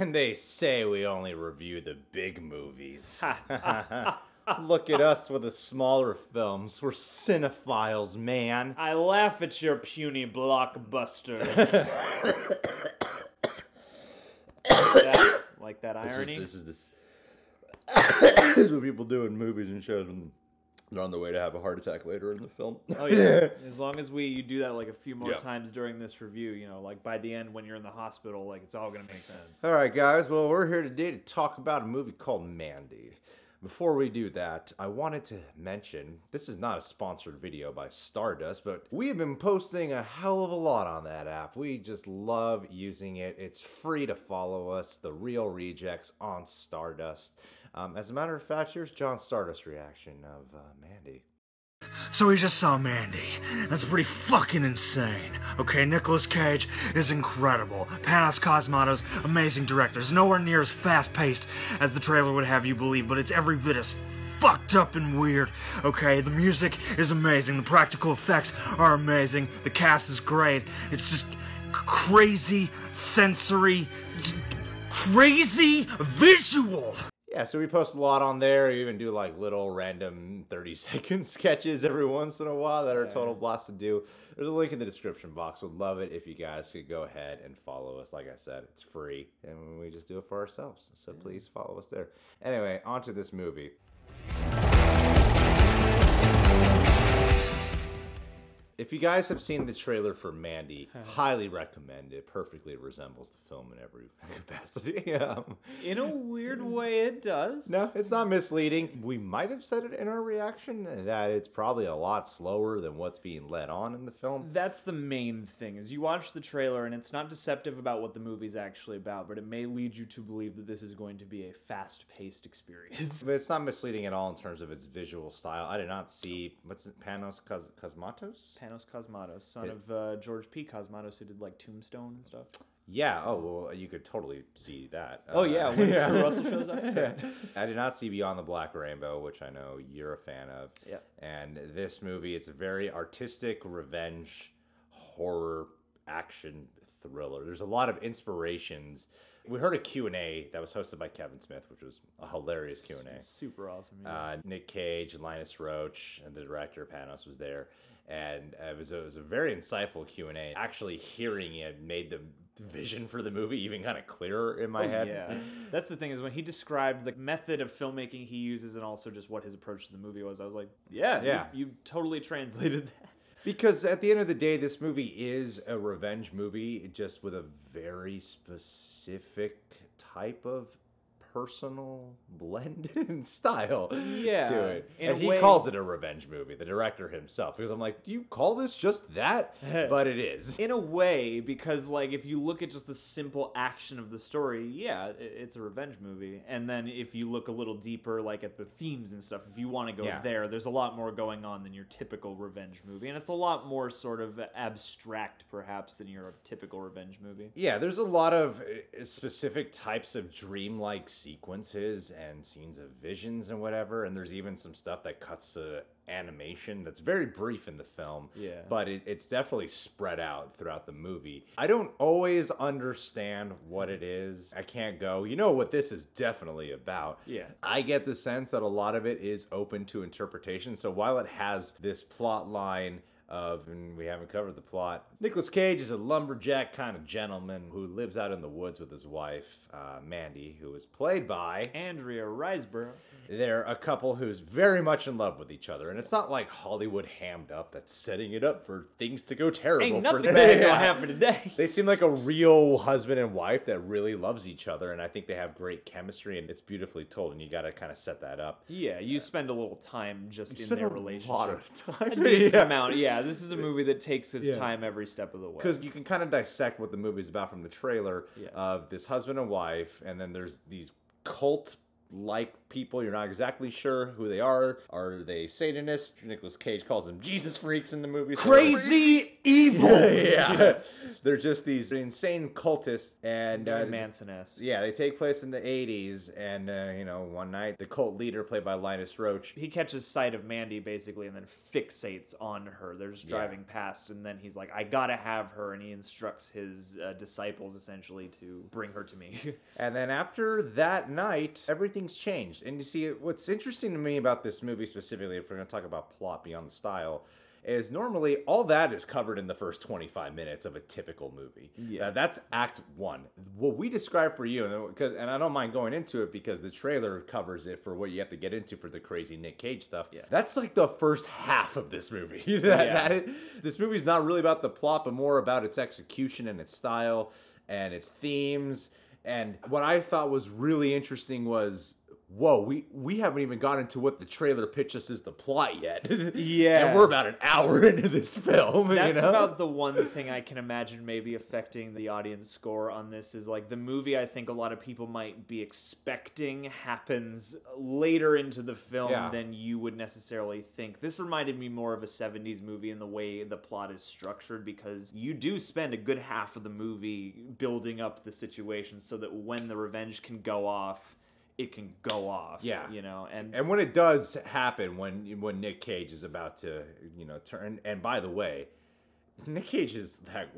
And they say we only review the big movies. Look at us with the smaller films. We're cinephiles, man. I laugh at your puny blockbusters. like, that, like that irony? This is this. Is this, this is what people do in movies and shows when they're on the way to have a heart attack later in the film. Oh yeah. as long as we you do that like a few more Yeah. times during this review, you know, like by the end when you're in the hospital, like it's all gonna make sense. All right, guys. Well, we're here today to talk about a movie called Mandy. Before we do that, I wanted to mention this is not a sponsored video by Stardust, but we have been posting a hell of a lot on that app. We just love using it. It's free to follow us, The Reel Rejects on Stardust. Um, as a matter of fact, here's John Stardust's reaction of uh, Mandy. So we just saw Mandy. That's pretty fucking insane. Okay, Nicolas Cage is incredible. Panos Cosmatos, amazing director. It's nowhere near as fast paced as the trailer would have you believe, but it's every bit as fucked up and weird. Okay, the music is amazing. The practical effects are amazing. The cast is great. It's just crazy, sensory, crazy visual. Yeah, so we post a lot on there. We even do like little random 30 second sketches every once in a while that are total blast to do. There's a link in the description box. Would love it if you guys could go ahead and follow us. Like I said, it's free and we just do it for ourselves. So please follow us there. Anyway, on to this movie. If you guys have seen the trailer for Mandy, highly recommend it. Perfectly resembles the film in every capacity. um, In a weird way it does. no, it's not misleading. We might have said it in our reaction that it's probably a lot slower than what's being led on in the film. That's the main thing is you watch the trailer and it's not deceptive about what the movie's actually about, but it may lead you to believe that this is going to be a fast-paced experience. But it's not misleading at all in terms of its visual style. I did not see what's it, Panos Cos- Cosmatos? Panos Cosmatos, son Yeah. of uh, George P. Cosmatos, who did like Tombstone and stuff. Yeah. Oh, well, you could totally see that. Oh, yeah, when yeah. Russell shows up. I did not see Beyond the Black Rainbow, which I know you're a fan of. Yeah. And this movie, it's a very artistic revenge horror action thriller. There's a lot of inspirations. We heard a Q&A that was hosted by Kevin Smith, which was a hilarious Q&A. Super awesome. yeah. Uh, Nick Cage, Linus Roache, and the director Panos was there, and uh, it was a, it was a very insightful Q and A. Actually, hearing it made the vision for the movie even kind of clearer in my Oh, head. Yeah, that's the thing is when he described the method of filmmaking he uses and also just what his approach to the movie was, I was like, yeah, Yeah. you, you totally translated that. Because at the end of the day, this movie is a revenge movie, just with a very specific type of personal blend and style Yeah, to it. and he way- calls it a revenge movie, the director himself. Because I'm like, do you call this just that? but it is. In a way, because like if you look at just the simple action of the story, yeah, it's a revenge movie. And then if you look a little deeper, like at the themes and stuff, if you want to go Yeah. there, there's a lot more going on than your typical revenge movie, and it's a lot more sort of abstract, perhaps, than your typical revenge movie. Yeah, there's a lot of uh, specific types of dreamlike sequences and scenes of visions and whatever, and there's even some stuff that cuts to animation that's very brief in the film. Yeah. But it, it's definitely spread out throughout the movie. I don't always understand what it is. I can't go, you know what this is definitely about. Yeah. I get the sense that a lot of it is open to interpretation. So while it has this plot line of, and we haven't covered the plot, Nicolas Cage is a lumberjack kind of gentleman who lives out in the woods with his wife, uh, Mandy, who is played by. Andrea Riseborough. They're a couple who's very much in love with each other, and it's not like Hollywood hammed up that's setting it up for things to go terrible. Ain't for nothing them. bad Yeah. gonna happen today. They seem like a real husband and wife that really loves each other, and I think they have great chemistry, and it's beautifully told. And you got to kind of set that up. Yeah, you spend a little time just You in spend their a relationship. lot of time. a decent Yeah. amount. Yeah, this is a movie that takes its Yeah. time every step of the way. Because you can kind of dissect what the movie's about from the trailer Yeah. of this husband and wife, and then there's these cult like people. You're not exactly sure who they are. Are they Satanists? Nicolas Cage calls them Jesus freaks in the movie. Crazy evil. yeah, they're just these insane cultists, and uh, Manson-esque. yeah, they take place in the 80s, and uh, you know, one night the cult leader, played by Linus Roache, He catches sight of Mandy basically and then fixates on her. They're just Yeah. driving past, and then he's like, I gotta have her. And he instructs his uh, disciples essentially to bring her to me. And then after that night, everything's changed. And you see, what's interesting to me about this movie specifically, if we're to talk about plot beyond the style, is normally all that is covered in the first 25 minutes of a typical movie. Yeah. That's Act One. What we describe for you, and, and I don't mind going into it because the trailer covers it for what you have to get into for the crazy Nick Cage stuff. Yeah. That's like the first half of this movie. that, Yeah. that- this movie's not really about the plot, but more about its execution and its style and its themes. And what I thought was really interesting was, whoa, we we haven't even gotten into what the trailer pitched us as the plot yet. Yeah. and we're about an hour into this film. That's you know? about the one thing I can imagine maybe affecting the audience score on this is like the movie I think a lot of people might be expecting happens later into the film Yeah. than you would necessarily think. This reminded me more of a 70s movie in the way the plot is structured because you do spend a good half of the movie building up the situation so that when the revenge can go off, it can go off. Yeah. You know, and And when it does happen, when when Nick Cage is about to, you know, turn. And by the way, Nick Cage is that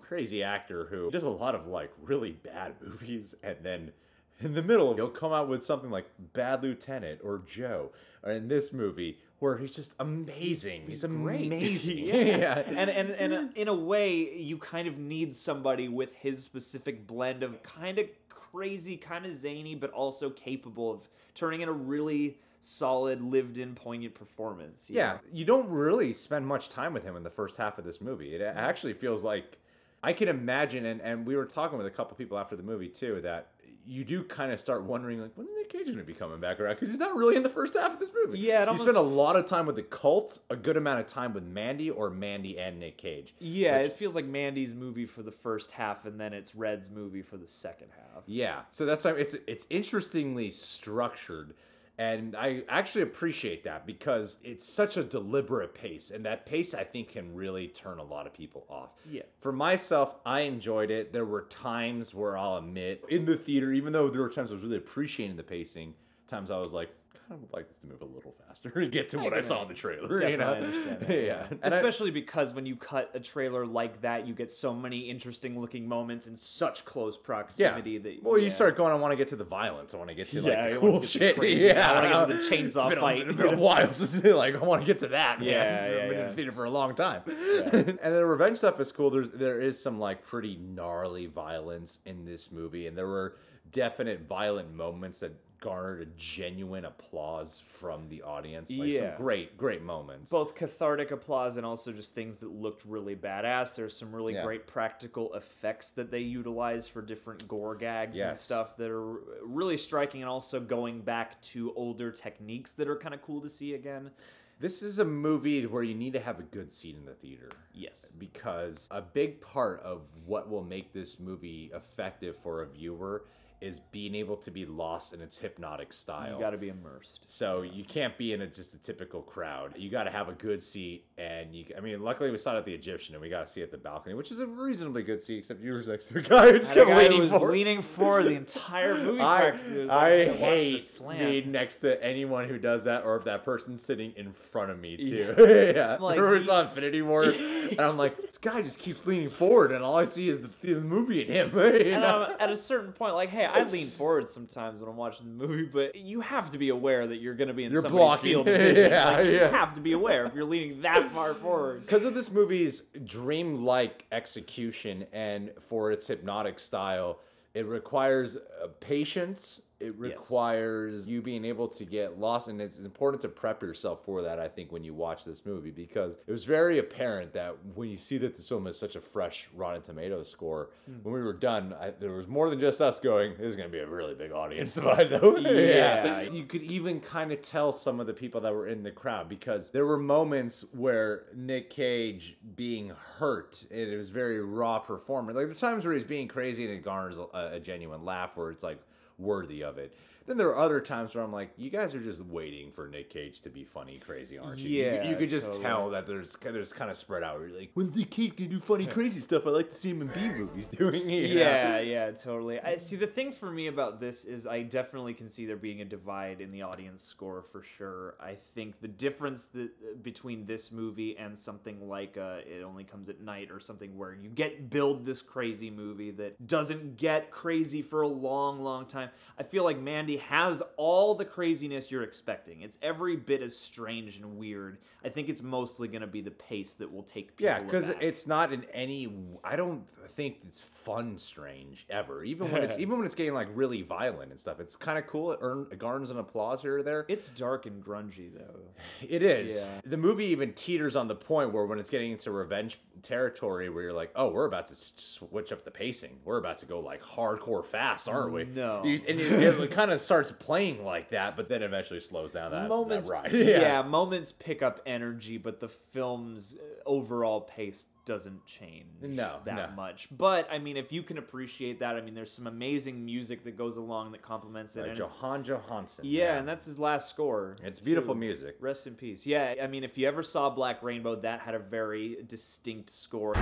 crazy actor who does a lot of like really bad movies, and then in the middle he'll come out with something like Bad Lieutenant or Joe, or in this movie where he's just amazing. He's, great. amazing. yeah. And and and uh, in a way, you kind of need somebody with his specific blend of kind of crazy, kind of zany, but also capable of turning in a really solid, lived-in, poignant performance. you Yeah, know? you don't really spend much time with him in the first half of this movie. It mm-hmm. actually feels like I can imagine, and, and we were talking with a couple people after the movie too, that you do kind of start wondering, like, when's Cage going to be coming back around? Because he's not really in the first half of this movie. Yeah, it you spend a lot of time with the cult, a good amount of time with Mandy, or Mandy and Nick Cage. Yeah, Which- it feels like Mandy's movie for the first half, and then it's Red's movie for the second half. Yeah, so that's why it's it's interestingly structured, and I actually appreciate that because it's such a deliberate pace, and that pace I think can really turn a lot of people off. Yeah. For myself, I enjoyed it. There were times where I'll admit in the theater, even though there were times I was really appreciating the pacing, times I was like, kind of would like this to move a little faster to get to I what I saw in the trailer. Definitely you know? understand that. yeah, And I- Especially because when you cut a trailer like that, you get so many interesting looking moments in such close Yeah. proximity that Well, you start going. I want to get to the violence. I want to get to like Yeah, the cool shit. crazy. Yeah, I wanna get to the chainsaw It's been a- fight. It's been a while since like I want to get to that. Man. Yeah, I've yeah, been in the theater for a long time. and the revenge stuff is cool. There's there is some like pretty gnarly violence in this movie, and there were definite violent moments that garnered a genuine applause from the audience. Like Yeah. some great, great moments. both cathartic applause and also just things that looked really badass. There's some really Yeah. great practical effects that they utilize for different gore gags and stuff that are really striking and also going back to older techniques that are kind of cool to see again. This is a movie where you need to have a good seat in the theater. Yes. because a big part of what will make this movie effective for a viewer is being able to be lost in its hypnotic style. You got to be immersed. so you can't be in a, just a typical crowd. You got to have a good seat, and you. I mean, luckily we saw it at the Egyptian, and we got to see it at the balcony, which is a reasonably good seat. Except you were next to a guy who just I had a kept guy leaning forward. leaning forward the entire movie. I, practically. It was like, I hate being next to anyone who does that, or if that person's sitting in front of me too. Yeah. yeah, Like, remember we saw Infinity War, and I'm like, this guy just keeps leaning forward, and all I see is the, the movie and him. you And um, at a certain point, like, hey, I lean forward sometimes when I'm watching the movie, but you have to be aware that you're going to be in You're somebody's blocking. field of vision. Yeah, like, you yeah. have to be aware if you're leaning that far forward. because of this movie's dream-like execution and for its hypnotic style it requires uh, patience it requires you being able to get lost and it's important to prep yourself for that i think when you watch this movie because it was very apparent that when you see that this film has such a fresh rotten tomatoes score hmm. when we were done I, there was more than just us going this is going to be a really big audience tonight though Yeah. you could even kind of tell some of the people that were in the crowd because there were moments where Nick Cage being hurt, and it was very raw performance. Like the times where he's being crazy and it garners a, a genuine laugh, where it's like, worthy of it. Then there are other times where I'm like, you guys are just waiting for Nick Cage to be funny, crazy, aren't you? You- Yeah, you, could just totally. tell that there's there's kind of spread out. Where you're like, when's Nick Cage gonna do funny, crazy stuff? I like to see him in B movies doing it. you? Yeah, yeah, totally. I see. The thing for me about this is, I definitely can see there being a divide in the audience score for sure. I think the difference that, between this movie and something like uh, "It Only Comes at Night" or something where you get build this crazy movie that doesn't get crazy for a long, long time. I feel like Mandy has all the craziness you're expecting. It's every bit as strange and weird. I think it's mostly going to be the pace that will take people. Yeah, because it's not in any. I don't think it's fun strange ever. Even when it's even when it's getting like really violent and stuff, it's kind of cool. It earn, it garners an applause here or there. It's dark and grungy though. It is. Yeah. The movie even teeters on the point where when it's getting into revenge territory, where you're like, oh, we're about to switch up the pacing. We're about to go like hardcore fast, aren't we? No. You, and it kind of starts playing like that, but then eventually slows down that, moments, that ride. yeah. moments pick up energy, but the film's uh, overall pace doesn't change No, that no. much. But I mean, if you can appreciate that, I mean, there's some amazing music that goes along that complements it. Uh, and Johan Johansson. yeah, and that's his last score. it's beautiful too. music. Rest in peace. Yeah, I mean, if you ever saw Black Rainbow, that had a very distinct score.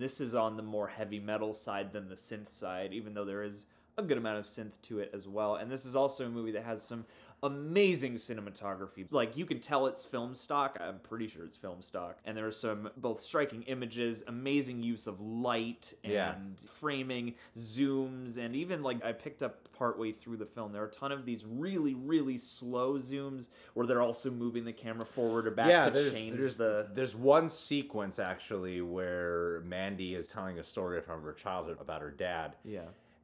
This is on the more heavy metal side than the synth side, even though there is a good amount of synth to it as well. And this is also a movie that has some amazing cinematography. Like you can tell it's film stock. I'm pretty sure it's film stock. And there are some both striking images, amazing use of light and Yeah. framing, zooms, and even like I picked up partway through the film, there are a ton of these really, really slow zooms where they're also moving the camera forward or back yeah, to there's change there's the there's one sequence actually where Mandy is telling a story from her childhood about her dad, yeah.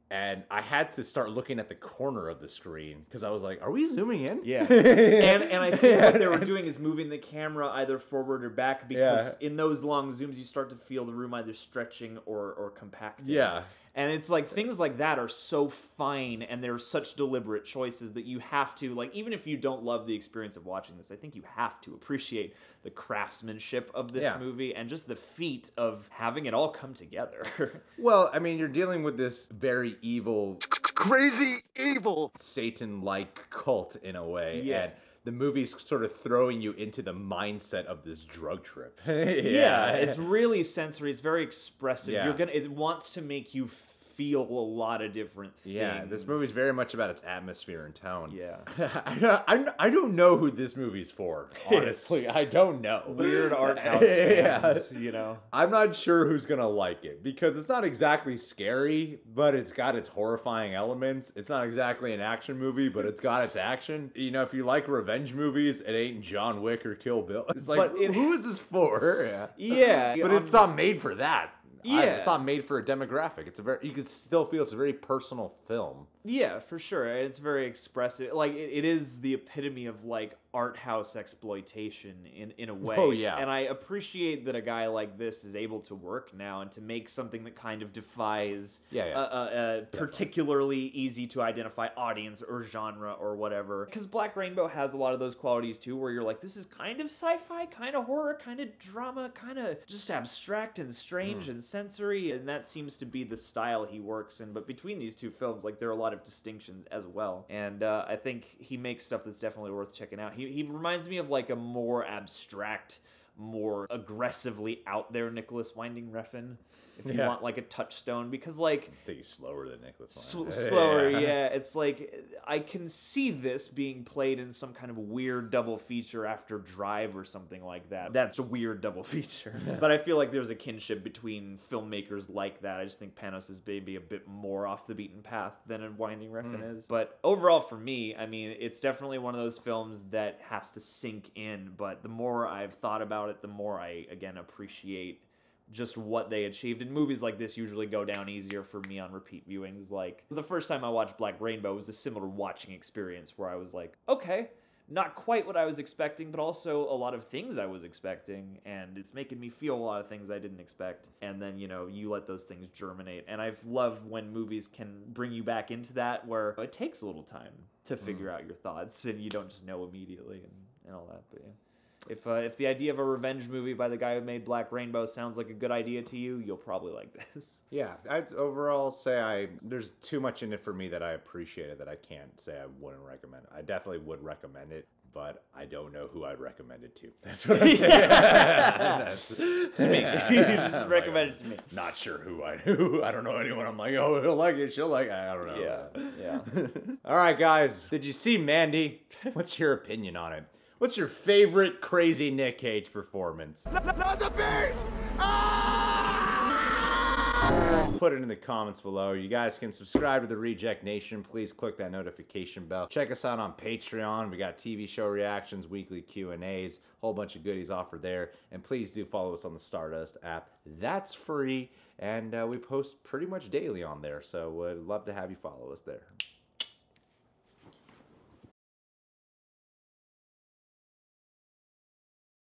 And I had to start looking at the corner of the screen because I was like, "Are we zooming in?" Yeah. and and I think what they were doing is moving the camera either forward or back because Yeah. in those long zooms you start to feel the room either stretching or or compacting. Yeah. And it's like things like that are so fine and they're such deliberate choices that you have to like even if you don't love the experience of watching this, I think you have to appreciate the craftsmanship of this Yeah. movie and just the feat of having it all come together. Well, I mean, you're dealing with this very evil, Crazy evil. Satan-like cult in a way, Yeah. and the movie's sort of throwing you into the mindset of this drug trip. yeah, it's really sensory. It's very expressive. Yeah. You're gonna. It wants to make you feel a lot of different things. Yeah, this movie's very much about its atmosphere and tone. Yeah. I, I, I don't know who this movie's for, honestly. I don't know. weird art house Yeah. you know. I'm not sure who's gonna like it because it's not exactly scary, but it's got its horrifying elements. It's not exactly an action movie, but it's got its action. You know, if you like revenge movies, it ain't John Wick or Kill Bill. It's like, But it- who is this for? Yeah. Yeah, but um, it's not made for that. I- it's not made for a demographic. It's a very you can still feel it's a very personal film. Yeah, for sure. It's very expressive. Like it, it is the epitome of like art house exploitation in in a way. Oh, yeah. And I appreciate that a guy like this is able to work now and to make something that kind of defies Yeah, yeah. a, a, a particularly easy to identify audience or genre or whatever. Because Black Rainbow has a lot of those qualities too, where you're like, this is kind of sci-fi, kind of horror, kind of drama, kind of just abstract and strange Hmm. and sensory, and that seems to be the style he works in. But between these two films, like there are a lot of distinctions as well, and uh, I think he makes stuff that's definitely worth checking out. He he reminds me of like a more abstract. More aggressively out there, Nicolas Winding Refn, if you Yeah. want like a touchstone, because like I think he's slower than Nicolas. Sl- Winding. slower, yeah. It's like I can see this being played in some kind of weird double feature after Drive or something like that. That's a weird double feature. but I feel like there's a kinship between filmmakers like that. I just think Panos is maybe a bit more off the beaten path than a Winding Refn hmm. is. But overall, for me, I mean, it's definitely one of those films that has to sink in. But the more I've thought about it, the more I again appreciate just what they achieved. And movies like this usually go down easier for me on repeat viewings. Like the first time I watched Black Rainbow was a similar watching experience where I was like, okay, not quite what I was expecting, but also a lot of things I was expecting, and it's making me feel a lot of things I didn't expect. And then, you know, you let those things germinate. And I've loved when movies can bring you back into that where it takes a little time to hmm. figure out your thoughts and you don't just know immediately and, and all that. But yeah. If uh, if the idea of a revenge movie by the guy who made Black Rainbow sounds like a good idea to you, you'll probably like this. Yeah, I'd overall say I there's too much in it for me that I appreciate it that I can't say I wouldn't recommend it. I definitely would recommend it, but I don't know who I'd recommend it to. That's what I'm saying. To me, you just recommend it to me. Not sure who I who I don't know anyone. I'm like, oh, he'll like it. She'll like it. I don't know. Yeah, yeah. All right, guys. Did you see Mandy? What's your opinion on it? What's your favorite crazy Nick Cage performance? Beast! Put it in the comments below. You guys can subscribe to the Reject Nation. Please click that notification bell. Check us out on Patreon. We got TV show reactions, weekly Q&As, whole bunch of goodies offered there. And please do follow us on the Stardust app. That's free. And uh, we post pretty much daily on there. So we'd love to have you follow us there.